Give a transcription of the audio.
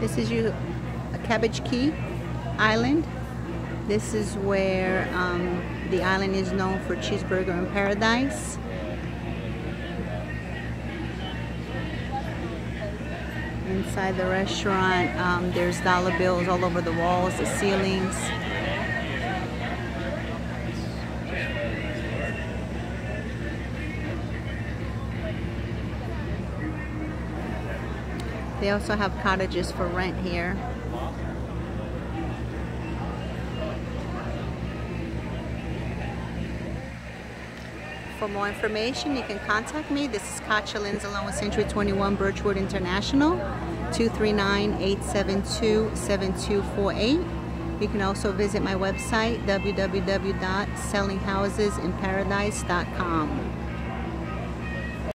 This is you, a Cabbage Key Island. This is where um, the island is known for cheeseburger in paradise. Inside the restaurant, um, there's dollar bills all over the walls, the ceilings. They also have cottages for rent here. For more information, you can contact me. This is Katia Linzalone with Century 21 Birchwood International, 239-872-7248. You can also visit my website, www.sellinghousesinparadise.com.